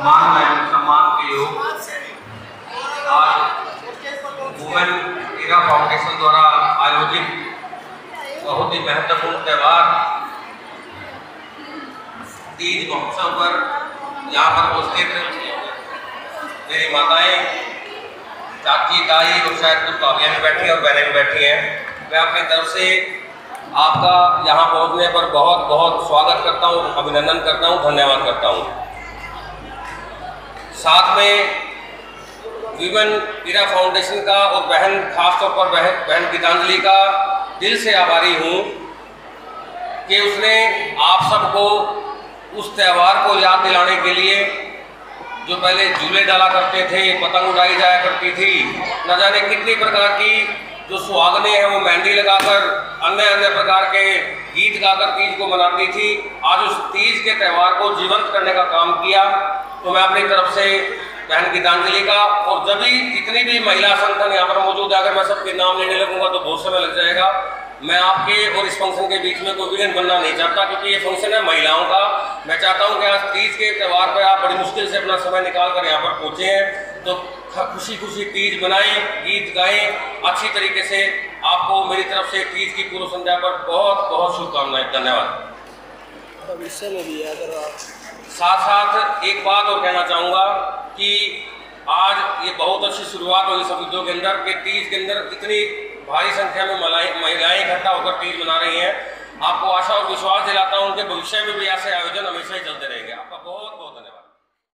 मान एवं सम्मान के योग। आज वुमेन इरा फाउंडेशन द्वारा आयोजित बहुत ही महत्वपूर्ण त्यौहार, तीज महोत्सव पर यहाँ पर उपस्थित मेरी माताएँ, चाची, ताई और शायद कुछ भाभियाँ भी बैठी और बहनें भी बैठी हैं। मैं अपनी तरफ़ से आपका यहाँ पहुँचने पर बहुत बहुत स्वागत करता हूँ, अभिनंदन करता हूँ, धन्यवाद करता हूँ। साथ में वीवन इरा फाउंडेशन का और बहन, खासतौर पर बहन बहन गीतांजलि का दिल से आभारी हूँ कि उसने आप सबको उस त्यौहार को याद दिलाने के लिए जो पहले झूले डाला करते थे, पतंग उड़ाई जाया करती थी, न जाने कितनी प्रकार की जो सुहागने हैं वो मेहंदी लगाकर अन्य अन्य प्रकार के गीत गाकर तीज को मनाती थी, आज उस तीज के त्यौहार को जीवंत करने का काम किया। तो मैं अपनी तरफ़ से बहन गीतांजलि का, और जब भी जितनी भी महिला संगठन यहाँ पर मौजूद है, अगर मैं सबके नाम लेने लगूँगा तो बहुत समय लग जाएगा। मैं आपके और इस फ़ंक्शन के बीच में कोई विघन बनना नहीं चाहता, क्योंकि ये फ़ंक्शन है महिलाओं का। मैं चाहता हूँ कि आज तीज के त्यौहार पर आप बड़ी मुश्किल से अपना समय निकाल कर यहाँ पर पहुँचे हैं। तो खुशी खुशी तीज बनाएँ गीत गाएँ। अच्छी तरीके से आपको मेरी तरफ़ से तीज की पूर्व संध्या पर बहुत बहुत शुभकामनाएँ। धन्यवाद। भविष्य में भी अगर आप साथ साथ एक बात और कहना चाहूँगा कि आज ये बहुत अच्छी शुरुआत हुई युद्धों के अंदर कि तीज के अंदर इतनी भारी संख्या में महिलाएँ इकट्ठा होकर तीज मना रही हैं। आपको आशा और विश्वास दिलाता हूँ कि भविष्य में भी ऐसे आयोजन हमेशा ही चलते रहेंगे। आपका बहुत